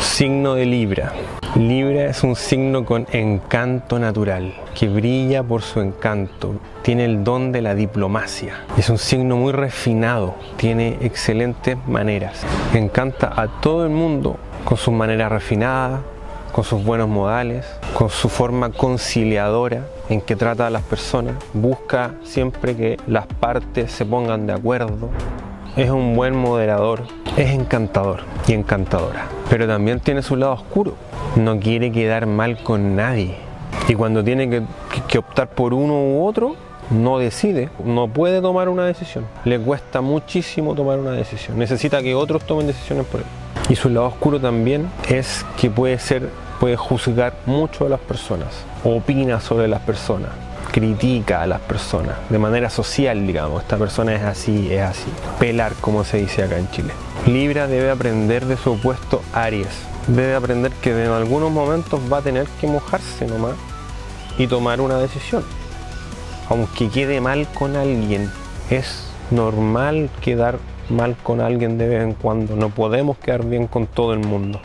Signo de Libra. Libra es un signo con encanto natural, que brilla por su encanto, tiene el don de la diplomacia, es un signo muy refinado, tiene excelentes maneras, encanta a todo el mundo con sus maneras refinadas, con sus buenos modales, con su forma conciliadora en que trata a las personas, busca siempre que las partes se pongan de acuerdo, es un buen moderador, es encantador y encantadora, pero también tiene su lado oscuro, no quiere quedar mal con nadie. Y cuando tiene que, que optar por uno u otro, no decide, no puede tomar una decisión, le cuesta muchísimo tomar una decisión, necesita que otros tomen decisiones por él. Y su lado oscuro también es que puede ser, puede juzgar mucho a las personas, opina sobre las personas, critica a las personas de manera social, digamos. Esta persona es así, es así. Pelar, como se dice acá en Chile. Libra debe aprender de su opuesto Aries. Debe aprender que en algunos momentos va a tener que mojarse nomás y tomar una decisión. Aunque quede mal con alguien, es normal quedar mal con alguien de vez en cuando. No podemos quedar bien con todo el mundo.